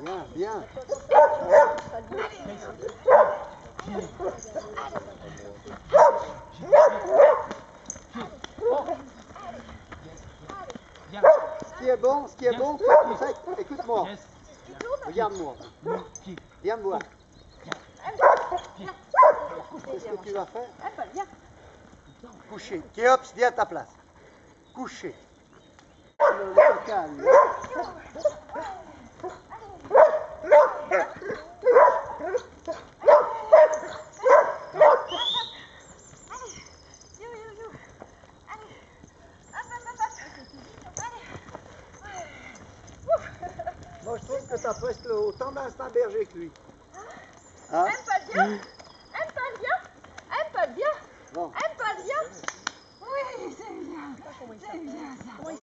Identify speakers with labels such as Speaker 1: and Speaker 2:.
Speaker 1: Bien. Ce qui est bon, ce qui est bon, écoute-moi. Regarde-moi. Voir. Qu'est-ce que tu vas faire? Coucher. Kéops, viens à ta place. Coucher. Calme. Moi, je trouve que tu as presque autant d'instinct berger que lui. Ah. Hein? Aime
Speaker 2: pas bien. Aime pas bien. Aime pas bien.
Speaker 1: Aime
Speaker 2: pas bien. Oui, c'est bien. C'est bien ça.